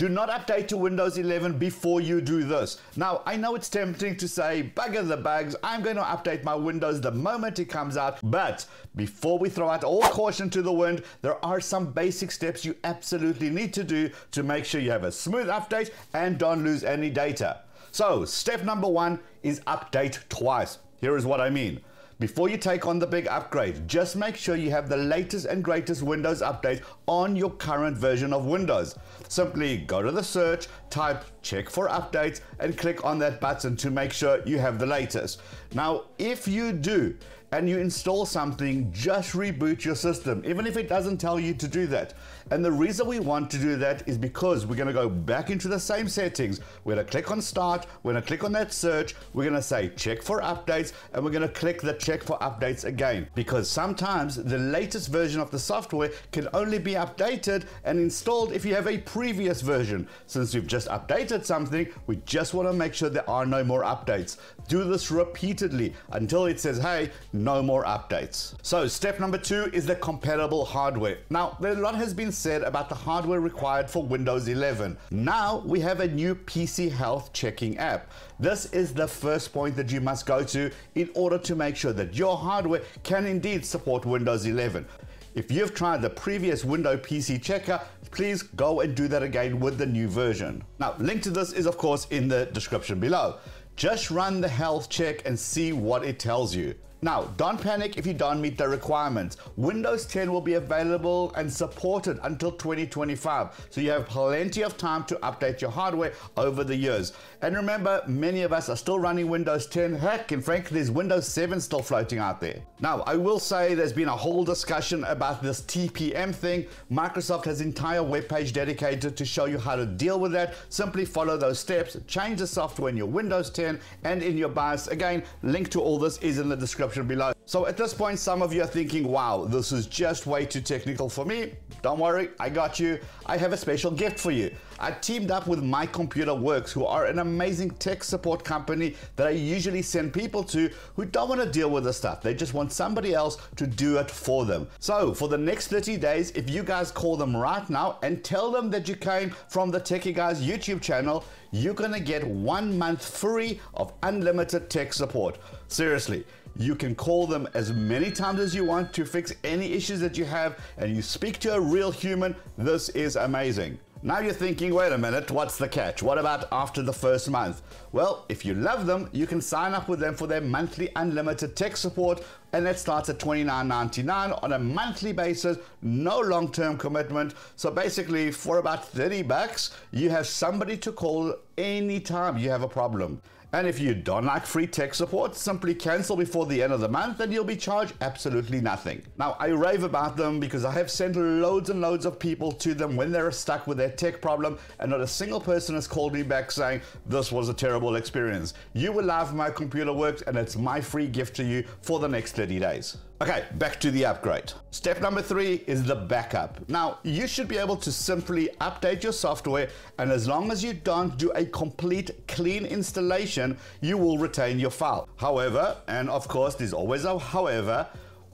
Do not update to Windows 11 before you do this. Now, I know it's tempting to say, bugger the bugs, I'm going to update my Windows the moment it comes out, but before we throw out all caution to the wind, there are some basic steps you absolutely need to do to make sure you have a smooth update and don't lose any data. So, step number one is update twice. Here is what I mean. Before you take on the big upgrade, just make sure you have the latest and greatest Windows update on your current version of Windows. Simply go to the search, type check for updates, and click on that button to make sure you have the latest. Now, if you do, and you install something, just reboot your system, even if it doesn't tell you to do that. And the reason we want to do that is because we're gonna go back into the same settings. We're gonna click on start, we're gonna click on that search, we're gonna say check for updates, and we're gonna click the check for updates again. Because sometimes the latest version of the software can only be updated and installed if you have a previous version. Since we've just updated something, we just wanna make sure there are no more updates. Do this repeatedly until it says, hey, no more updates. So step number two is the compatible hardware. Now, a lot has been said about the hardware required for Windows 11. Now we have a new PC health checking app. This is the first point that you must go to in order to make sure that your hardware can indeed support Windows 11. If you've tried the previous Windows PC checker, please go and do that again with the new version. Now, link to this is of course in the description below. Just run the health check and see what it tells you. Now, don't panic if you don't meet the requirements. Windows 10 will be available and supported until 2025, so you have plenty of time to update your hardware over the years. And remember, many of us are still running Windows 10. Heck, and frankly, there's Windows 7 still floating out there. Now, I will say there's been a whole discussion about this TPM thing. Microsoft has an entire webpage dedicated to show you how to deal with that. Simply follow those steps, change the software in your Windows 10 and in your BIOS. Again, link to all this is in the description description below. So at this point, some of you are thinking, wow, this is just way too technical for me. Don't worry, I got you. I have a special gift for you. I teamed up with My Computer Works, who are an amazing tech support company that I usually send people to who don't want to deal with the stuff. They just want somebody else to do it for them. So for the next 30 days, if you guys call them right now and tell them that you came from the Techie Guys YouTube channel, you're gonna get one month free of unlimited tech support. Seriously, you can call them as many times as you want to fix any issues that you have and you speak to a real human. This is amazing. Now you're thinking, wait a minute, what's the catch? What about after the first month? Well, if you love them, you can sign up with them for their monthly unlimited tech support, and that starts at $29.99 on a monthly basis, no long term commitment. So basically, for about 30 bucks, you have somebody to call anytime you have a problem. And if you don't like free tech support, simply cancel before the end of the month and you'll be charged absolutely nothing. Now, I rave about them because I have sent loads and loads of people to them when they're stuck with their tech problem, and not a single person has called me back saying, This was a terrible experience. You will love my computer works, and it's my free gift to you for the next 30 days. Okay, back to the upgrade. Step number three is the backup. Now, you should be able to simply update your software, and as long as you don't do a complete clean installation, you will retain your file. However, and of course, there's always a however,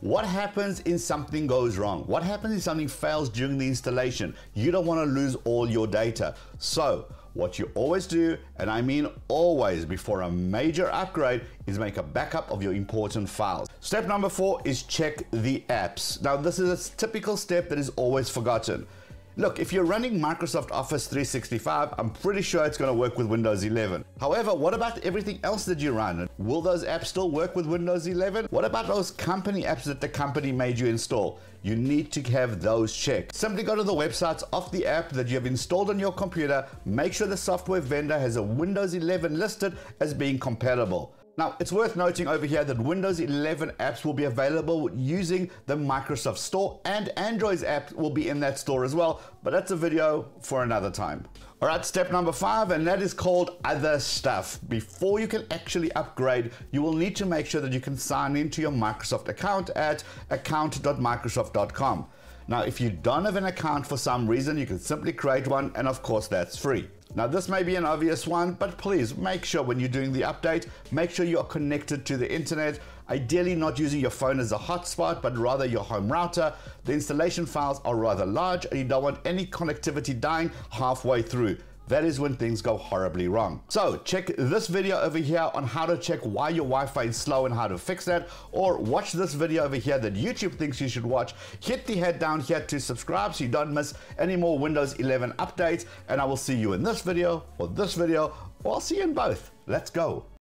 what happens if something goes wrong? What happens if something fails during the installation? You don't want to lose all your data. So, what you always do, and I mean always before a major upgrade, is make a backup of your important files. Step number four is check the apps. Now, this is a typical step that is always forgotten. Look, if you're running Microsoft Office 365, I'm pretty sure it's going to work with Windows 11. However, what about everything else that you run? Will those apps still work with Windows 11? What about those company apps that the company made you install? You need to have those checked. Simply go to the websites of the app that you have installed on your computer, make sure the software vendor has a Windows 11 listed as being compatible. Now, it's worth noting over here that Windows 11 apps will be available using the Microsoft Store and Android's app will be in that store as well, but that's a video for another time. All right, step number five, and that is called other stuff. Before you can actually upgrade, you will need to make sure that you can sign into your Microsoft account at account.microsoft.com. Now, if you don't have an account for some reason, you can simply create one, and of course, that's free. Now this may be an obvious one, but please make sure when you're doing the update, make sure you are connected to the internet, ideally not using your phone as a hotspot, but rather your home router. The installation files are rather large and you don't want any connectivity dying halfway through that is when things go horribly wrong. So check this video over here on how to check why your Wi-Fi is slow and how to fix that, or watch this video over here that YouTube thinks you should watch. Hit the head down here to subscribe so you don't miss any more Windows 11 updates, and I will see you in this video, or this video, or I'll see you in both. Let's go.